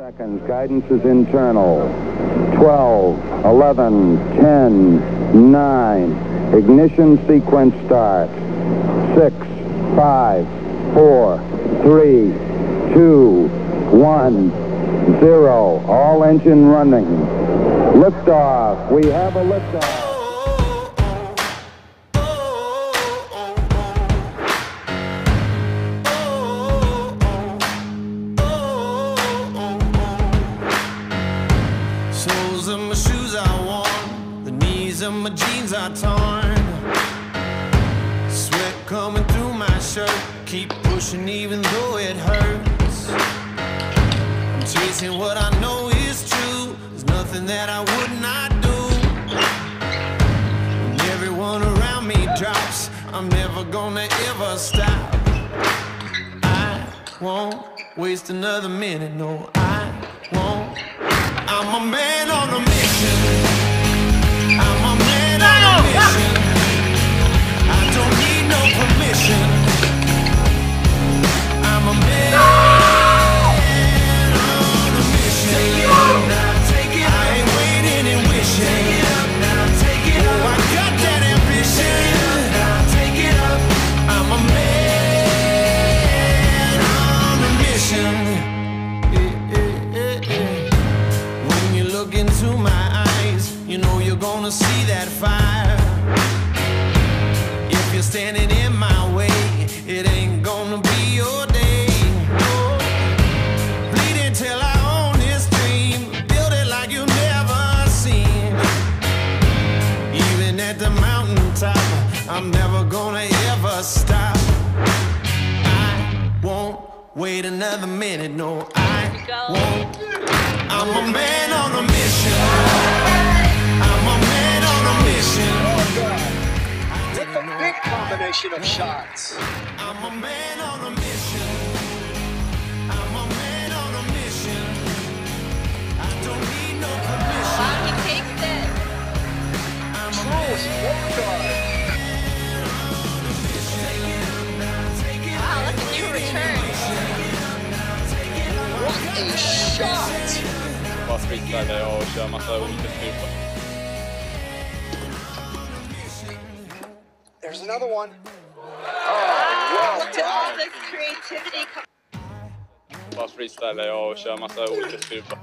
seconds. Guidance is internal. 12, 11, 10, 9. Ignition sequence starts. 6, 5, 4, 3, 2, 1, 0. All engine running. Liftoff. We have a liftoff. Are torn. Sweat coming through my shirt, keep pushing even though it hurts. I'm chasing what I know is true, there's nothing that I would not do. When everyone around me drops, I'm never gonna ever stop. I won't waste another minute, no, I won't. I'm a man on a mission. Permission. Wait another minute, no, I won't. I'm a man on a mission. I'm a man on a mission. With a big combination of shots. I'm a man on a mission. I'm a man on a mission. I don't need no permission. Wow, he takes it. I'm a Truls shot! bara freestylar och kör massa olika styrkor. There's another one. Look at all the creativity coming. Bara freestylar och kör massa olika styrkor.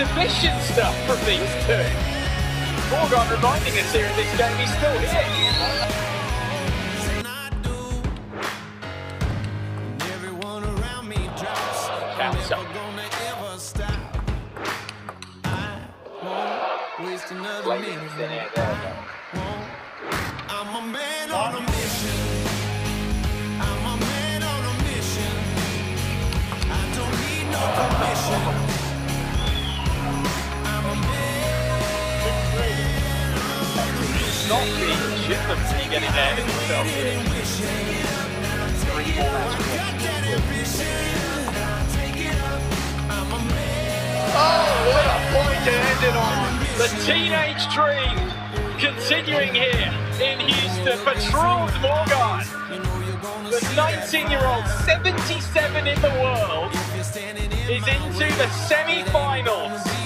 Exhibition stuff from these two. Morgan reminding us here in this game he's still here. And I do. And everyone around me drops. I'm Catch never up. gonna ever stop. I won't waste another minute. I'm a man more. Oh, what a point to end it on. The teenage dream continuing here in Houston for Morgan. The 19-year-old, 77 in the world, is into the semi-finals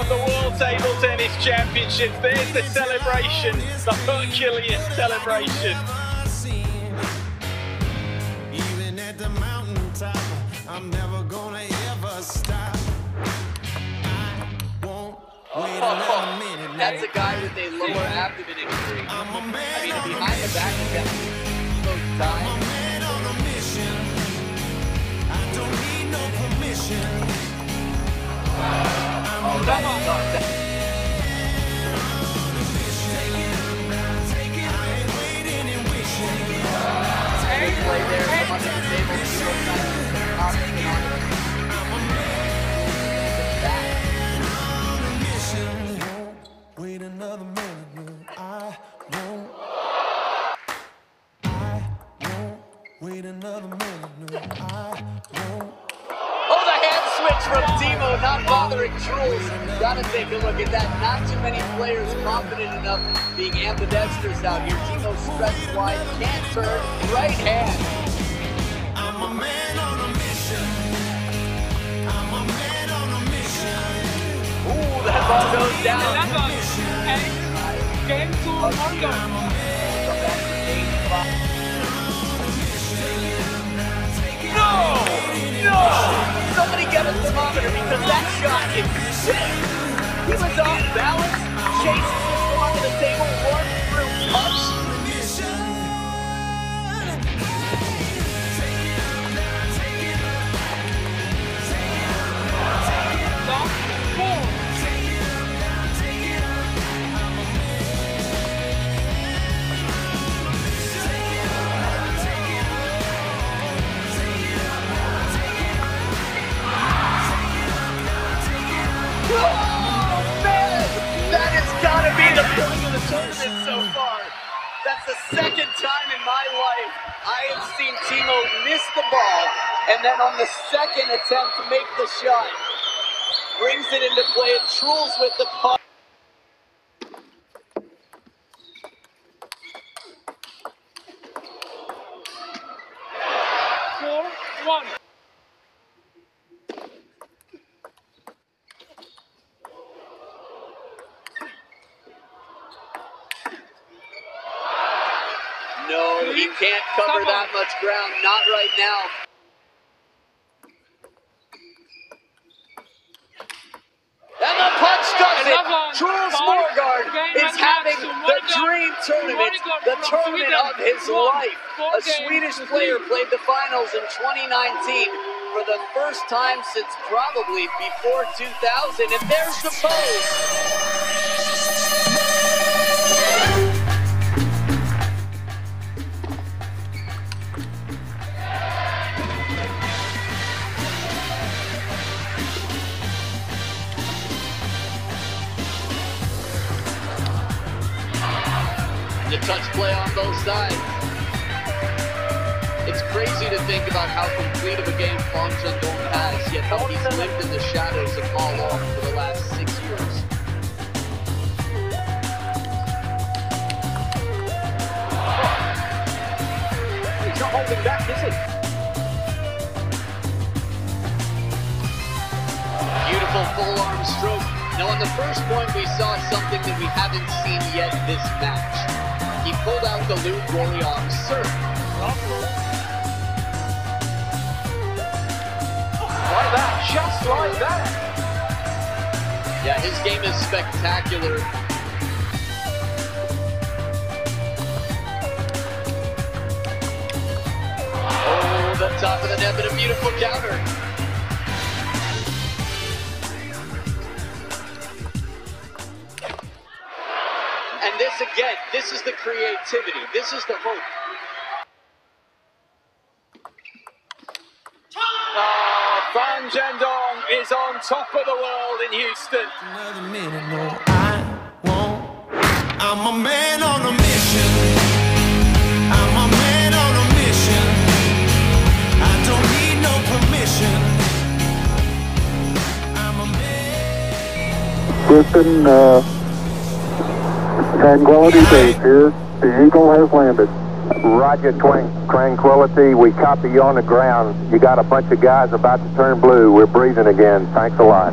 of the World Table Tennis Championships. There's the celebration, the Herculean celebration. I'm. Oh, that's a guy with a lower abdomen injury. I mean, behind the back. another. I won't. I won't wait another minute I won't. Oh, the hand switch from Timo, not bothering Truls. Gotta take a look at that. Not too many players confident enough being ambidextrous out here. Timo stretched wide, can't turn, right hand. Ooh, that ball goes down. No! No! Somebody get a thermometer because that shot is sick. He was off balance, chases this ball to the table, That's the second time in my life I have seen Timo miss the ball, and then on the second attempt to make the shot, brings it into play and Truls with the puck. Four. One. No, he can't cover that much ground. Not right now. And the punch does it. Truls. Moregard is having the dream tournament, the tournament of his life. A Swedish player played the finals in 2019 for the first time since probably before 2000. And there's the pose. Touch play on both sides. It's crazy to think about how complete of a game Fan Zhendong has, yet how he's lived in the shadows of Ma Long for the last six years. He's not holding back, is he? Beautiful full arm stroke. Now on the first point we saw something that we haven't seen yet this match. Pulled out the Liu Guoliang serve. Like that. Just like that. Yeah, his game is spectacular. Oh, the top of the net, but a beautiful counter. And this again, this is the creativity. This is the hope. Ah, Fan Zhendong is on top of the world in Houston. Another minute, no, I won't. I'm a man on a mission. I'm a man on a mission. I don't need no permission. I'm a man. Houston, uh, Tranquility Base here. The Eagle has landed. Roger, Tranquility. We copy you on the ground. You got a bunch of guys about to turn blue. We're breathing again. Thanks a lot.